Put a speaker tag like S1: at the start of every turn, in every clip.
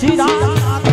S1: Shri Ram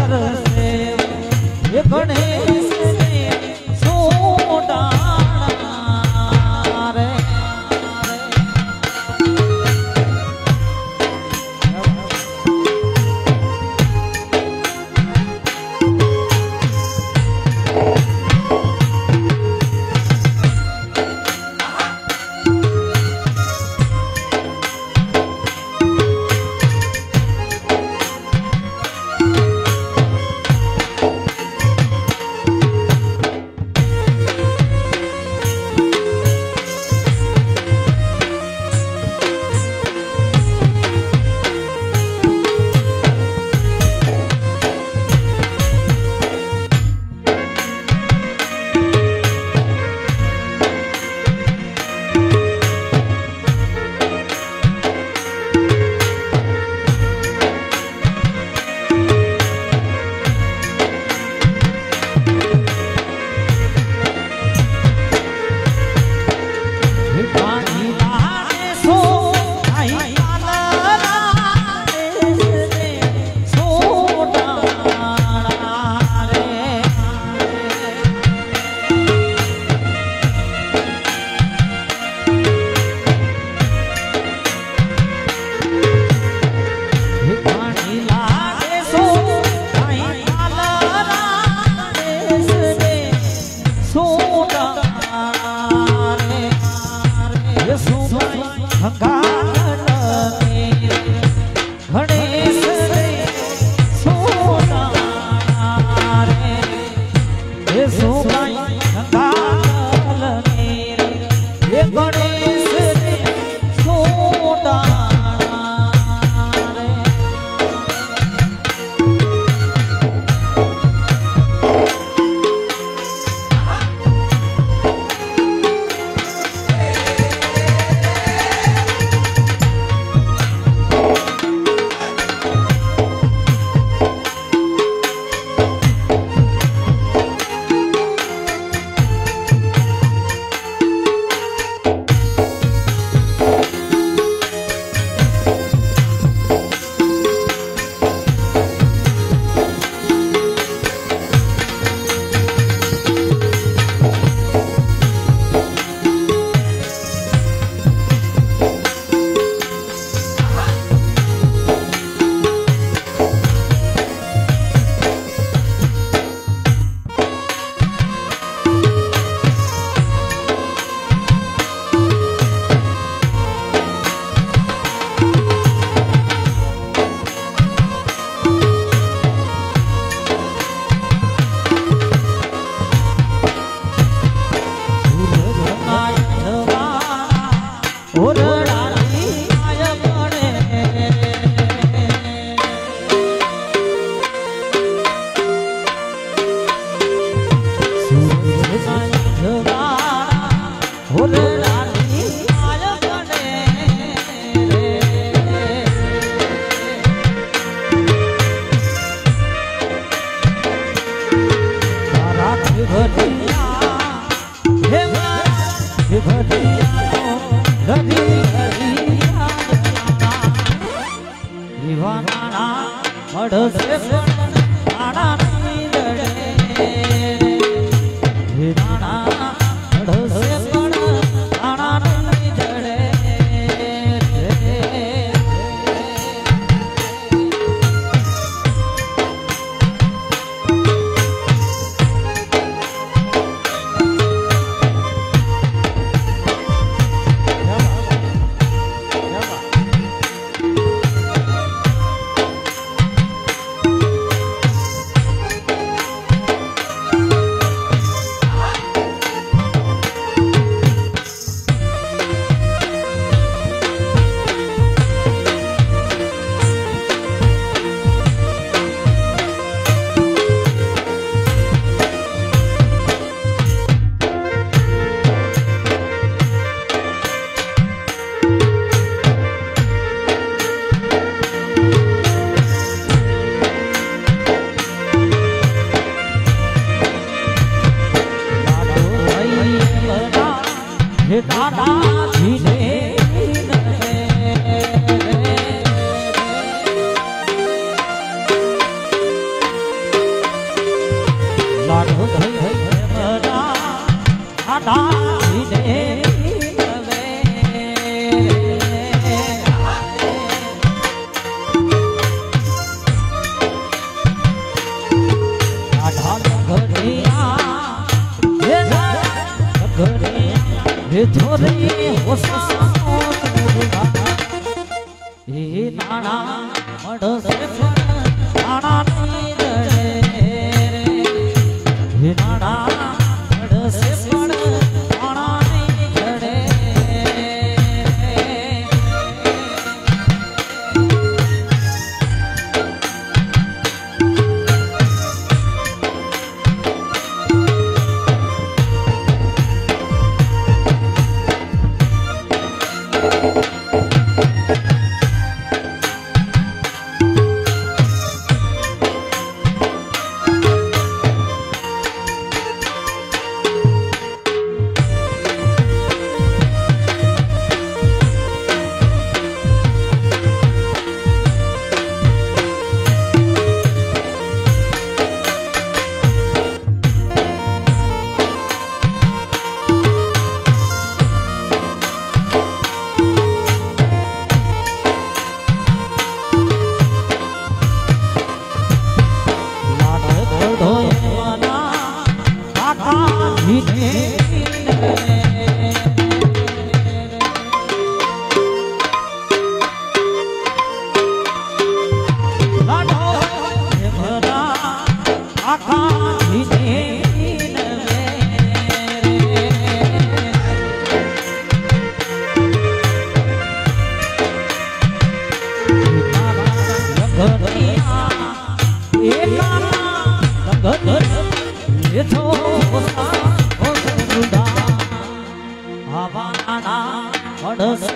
S1: ભણસ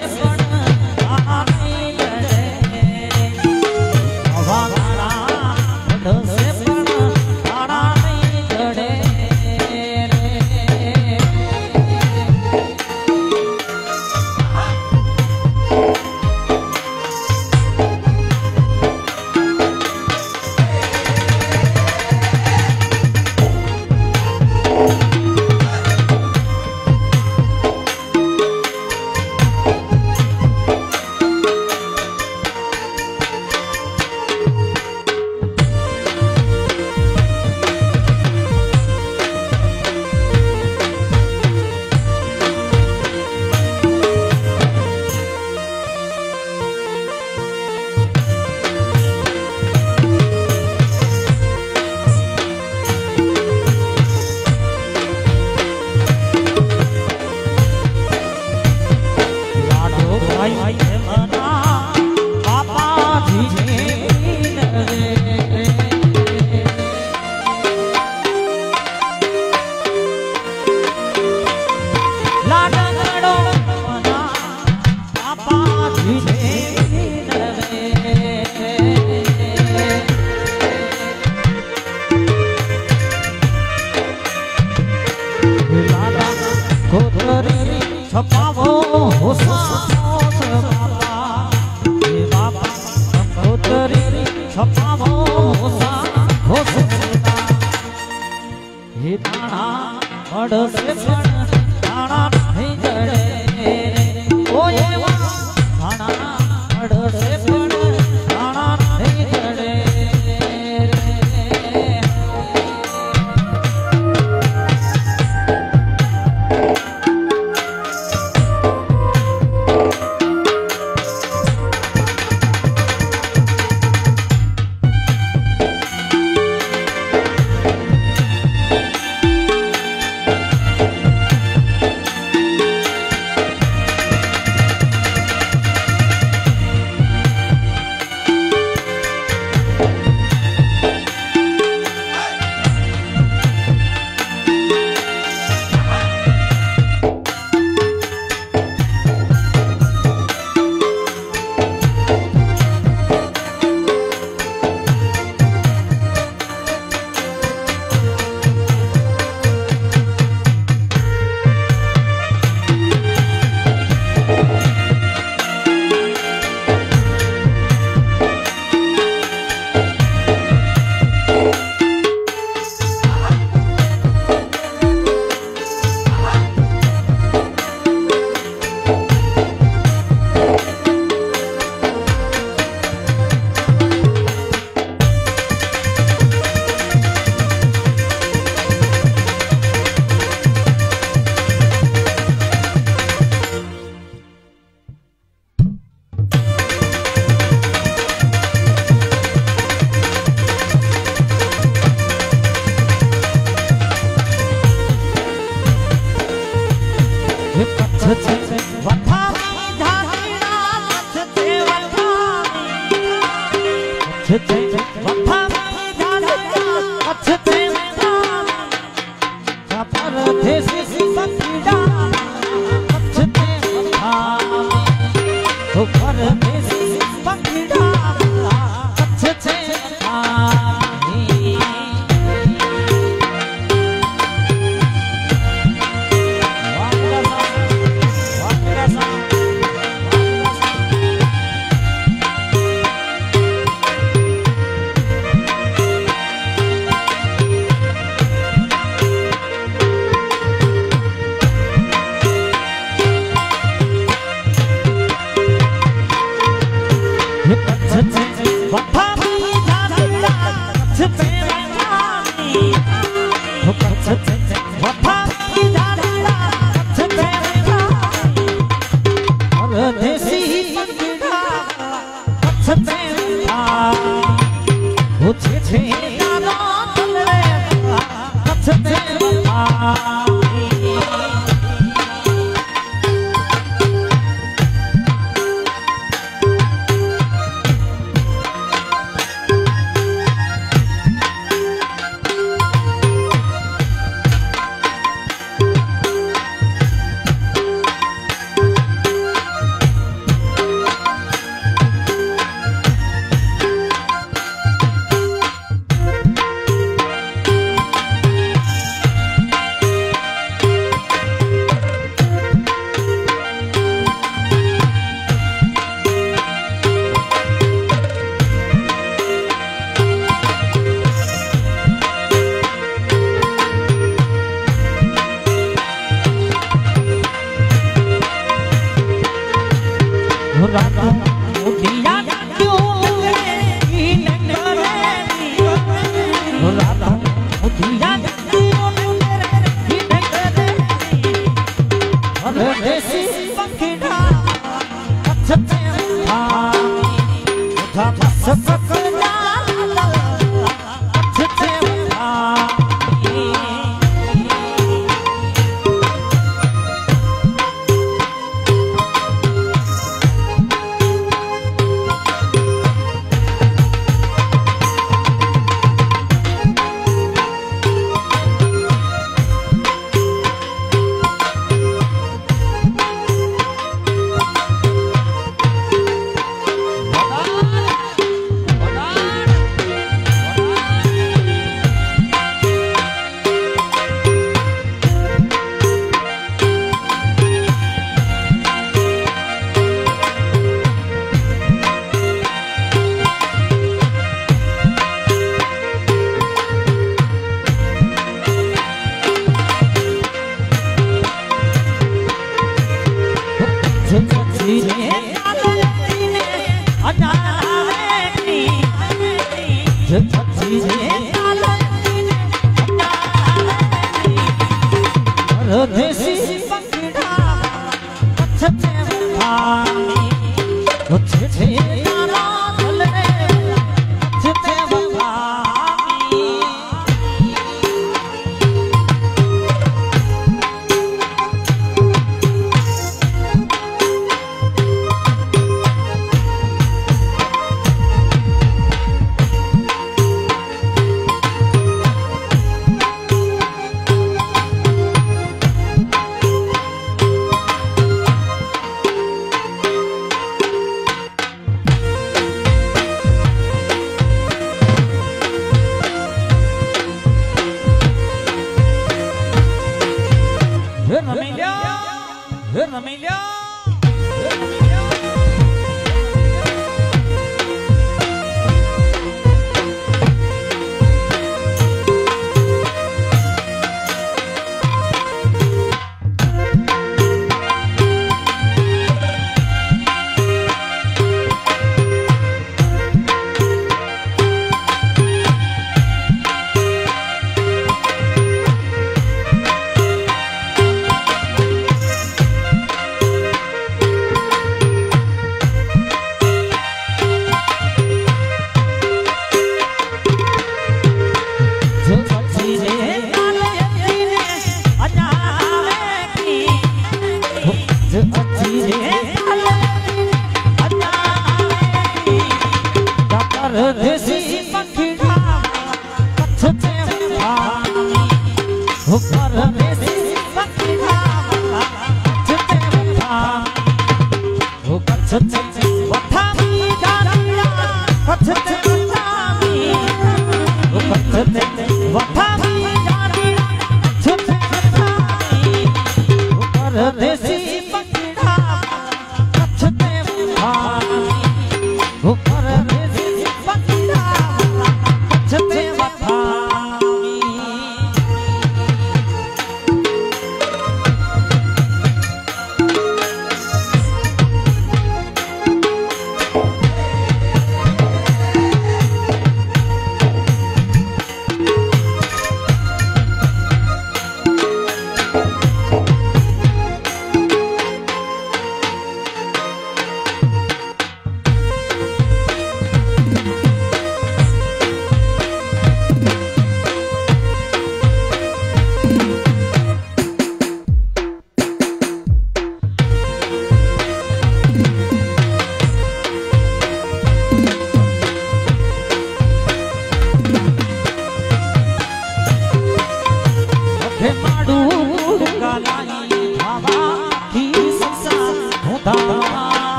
S2: Yeah.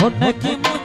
S1: होने की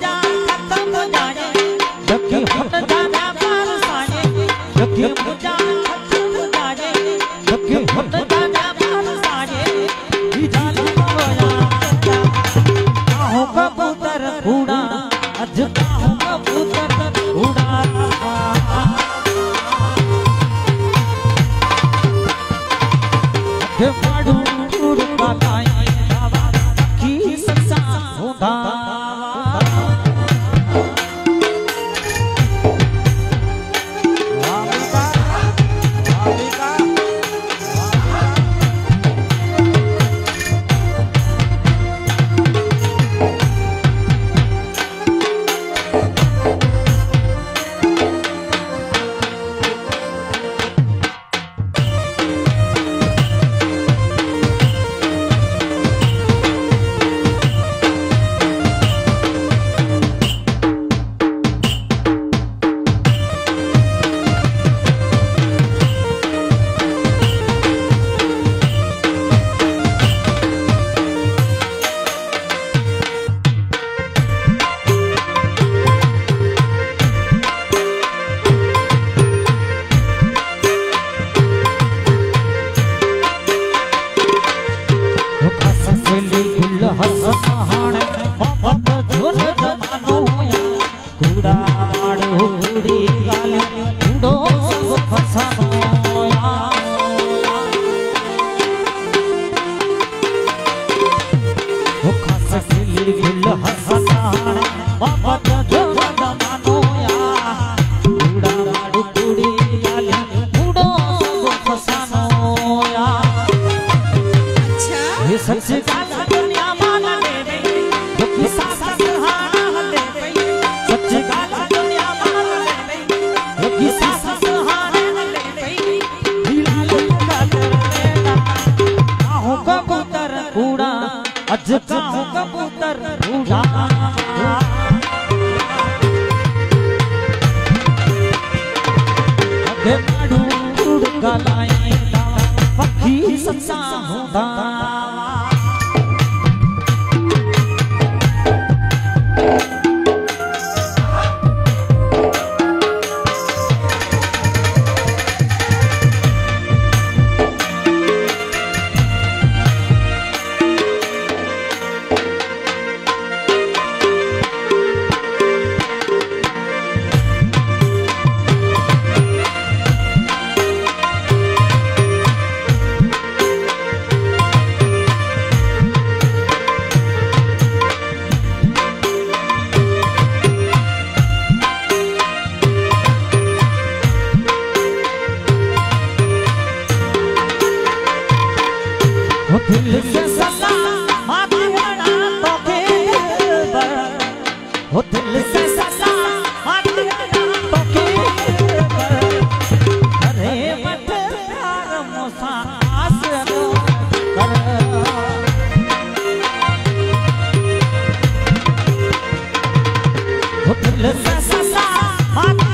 S1: Le sa sa sa.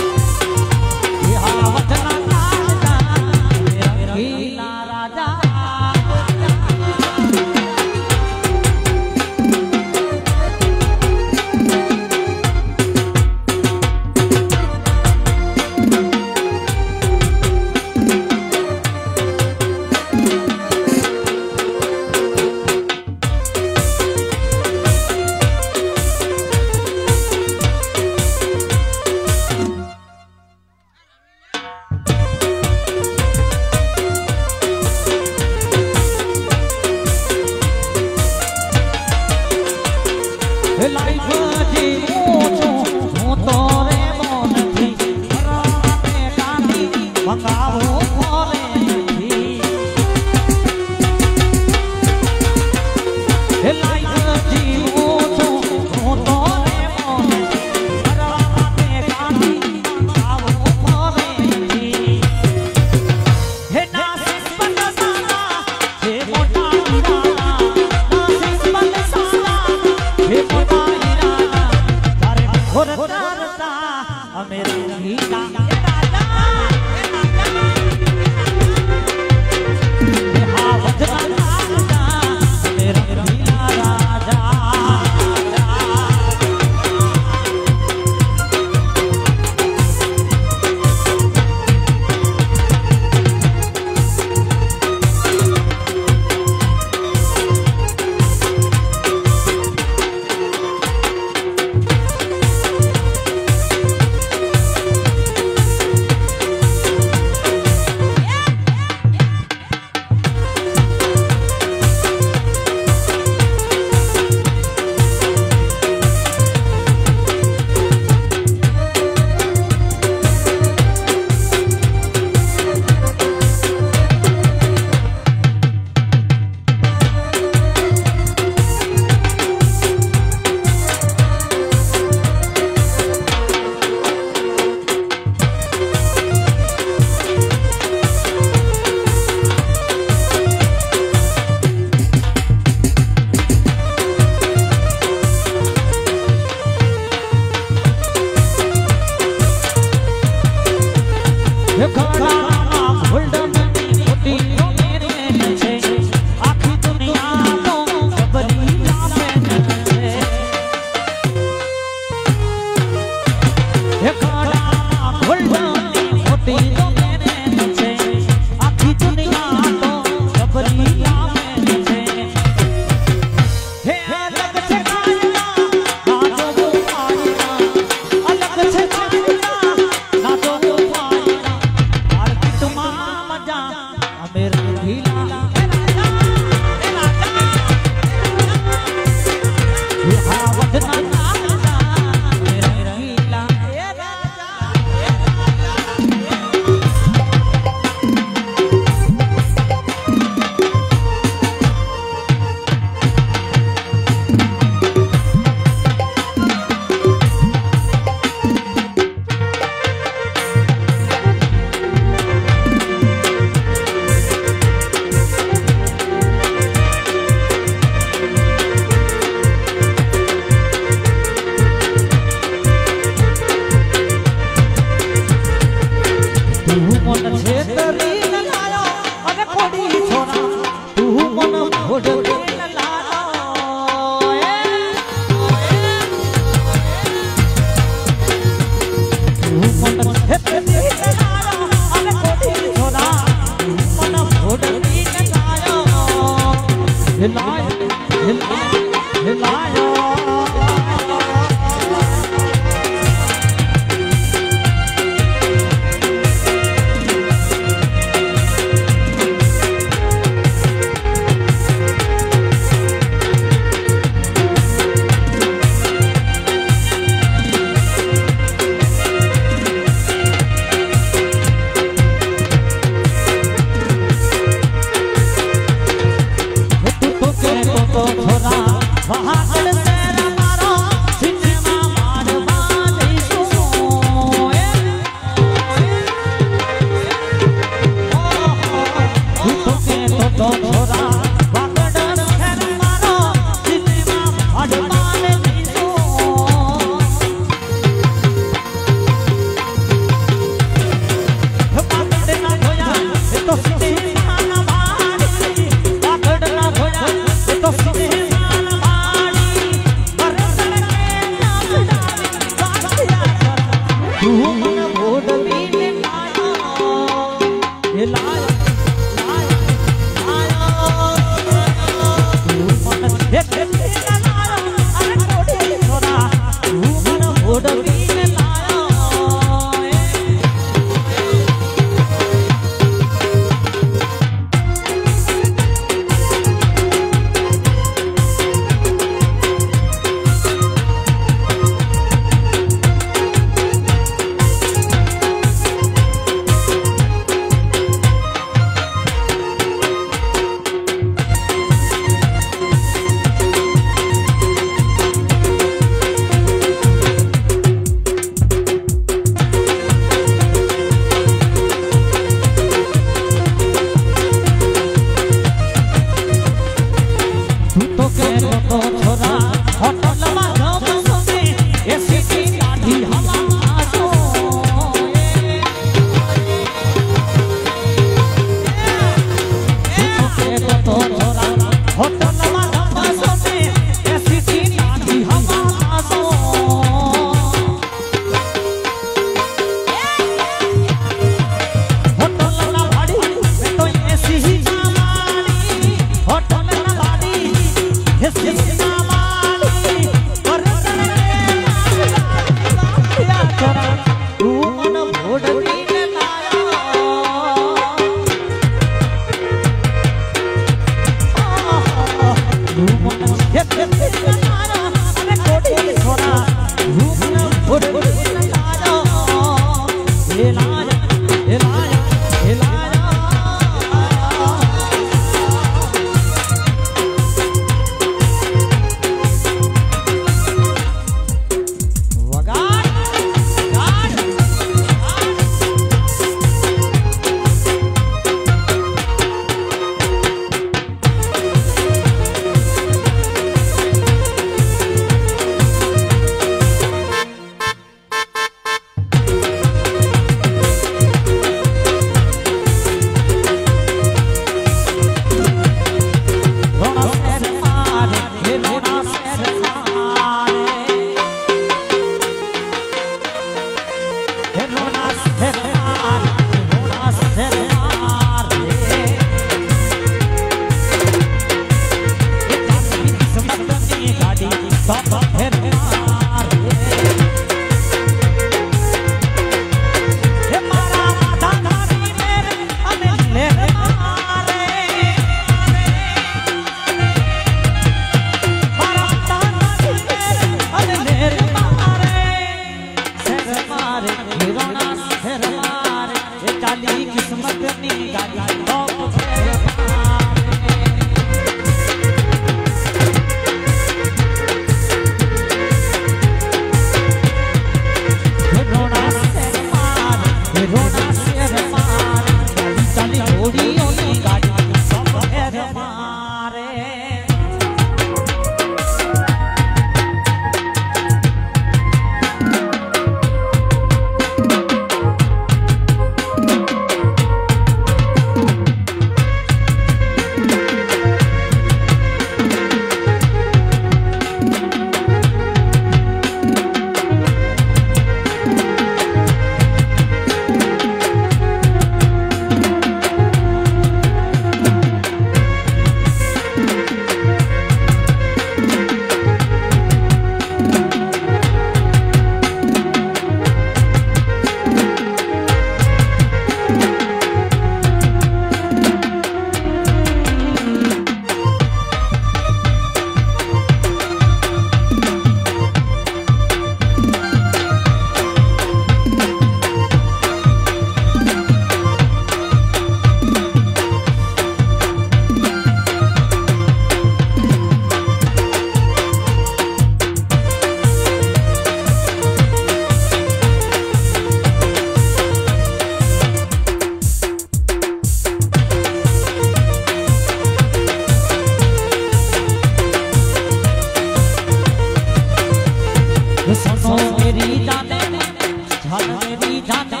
S1: जाने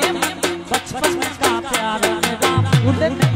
S1: बचपन का प्यार मेरा भूल